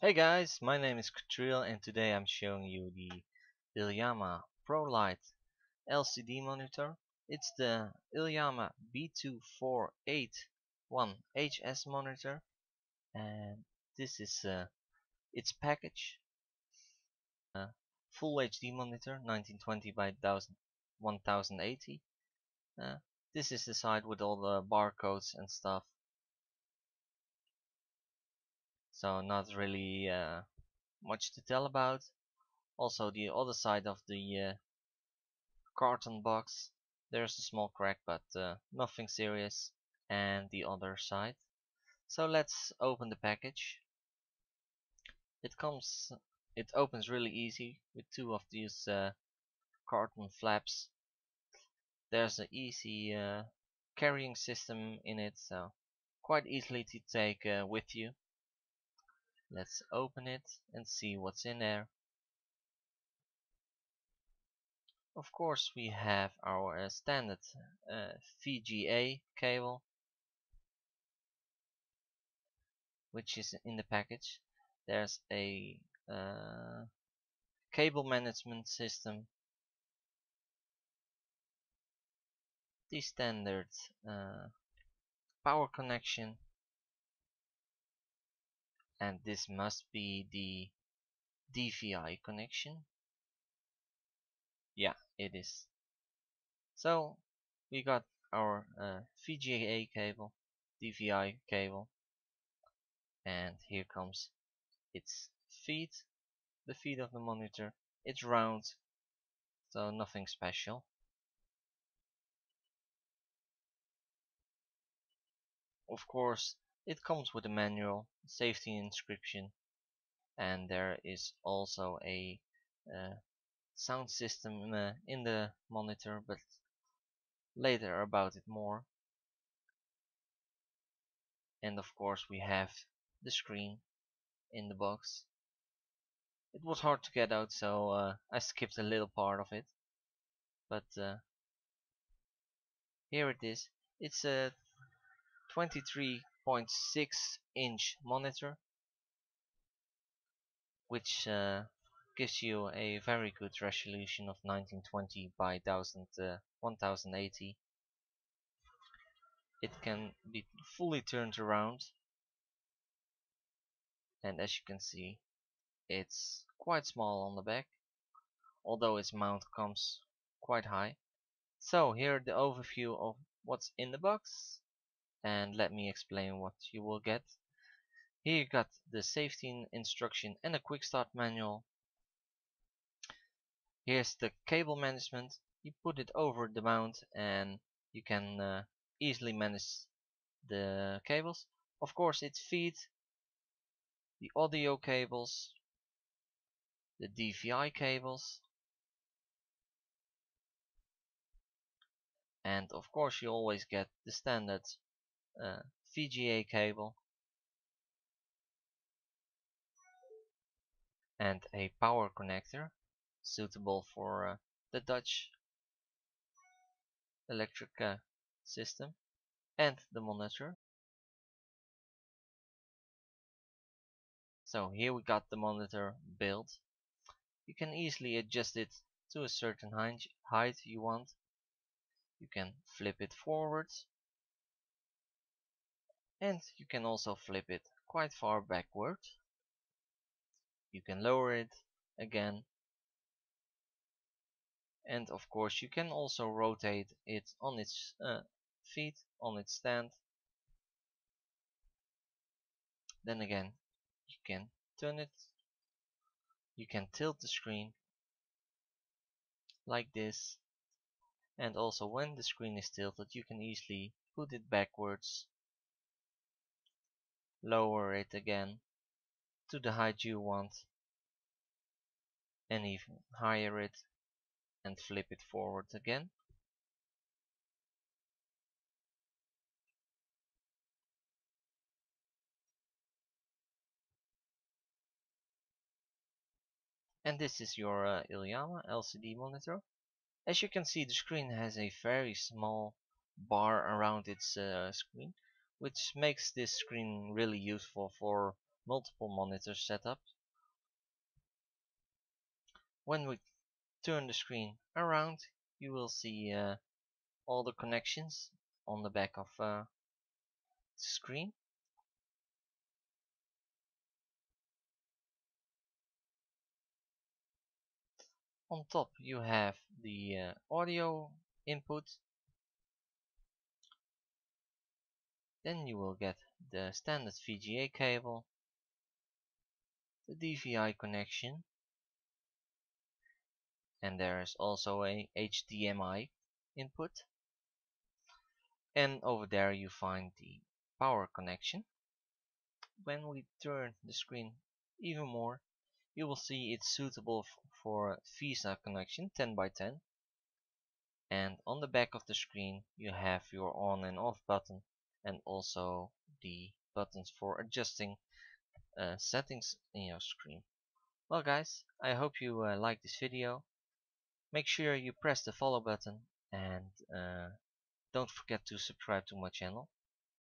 Hey guys, my name is Cathril and today I'm showing you the iiyama ProLite LCD monitor. It's the iiyama B2481HS monitor and this is uh, its package. Uh, full HD monitor 1920 by 1080. Uh, this is the side with all the barcodes and stuff so not really uh, much to tell about. Also the other side of the uh, carton box, there's a small crack but uh, nothing serious and the other side. So let's open the package. It comes, it opens really easy with two of these uh, carton flaps. There's an easy uh, carrying system in it so quite easily to take uh, with you Let's open it and see what's in there. Of course we have our uh, standard uh, VGA cable which is in the package. There's a uh, cable management system the standard uh, power connection and this must be the DVI connection? Yeah it is. So we got our uh, VGA cable DVI cable and here comes its feet the feet of the monitor. It's round so nothing special. Of course it comes with a manual, safety inscription, and there is also a uh, sound system uh, in the monitor, but later about it more. And of course we have the screen in the box. It was hard to get out, so uh, I skipped a little part of it. But uh, here it is. It's a 23 6 inch monitor which uh, gives you a very good resolution of 1920 by 1000, uh, 1080 it can be fully turned around. And as you can see it's quite small on the back although its mount comes quite high. So here the overview of what's in the box and let me explain what you will get. Here you got the safety instruction and a quick start manual. Here's the cable management. You put it over the mount and you can uh, easily manage the cables. Of course it feeds the audio cables, the DVI cables, and of course you always get the standard uh, VGA cable and a power connector suitable for uh, the Dutch electric uh, system and the monitor. So here we got the monitor built. You can easily adjust it to a certain height you want. You can flip it forwards and you can also flip it quite far backward. You can lower it again. And of course you can also rotate it on its uh, feet on its stand. Then again you can turn it. You can tilt the screen like this. And also when the screen is tilted you can easily put it backwards lower it again to the height you want and even higher it and flip it forward again. And this is your uh, iiyama LCD monitor. As you can see the screen has a very small bar around its uh, screen which makes this screen really useful for multiple monitor setups. When we turn the screen around, you will see uh, all the connections on the back of uh, the screen. On top you have the uh, audio input. Then you will get the standard VGA cable, the DVI connection, and there is also a HDMI input. And over there you find the power connection. When we turn the screen even more, you will see it's suitable for VESA connection 10 by 10 and on the back of the screen you have your on and off button and also the buttons for adjusting uh, settings in your screen. Well guys, I hope you uh, like this video. Make sure you press the follow button and uh, don't forget to subscribe to my channel.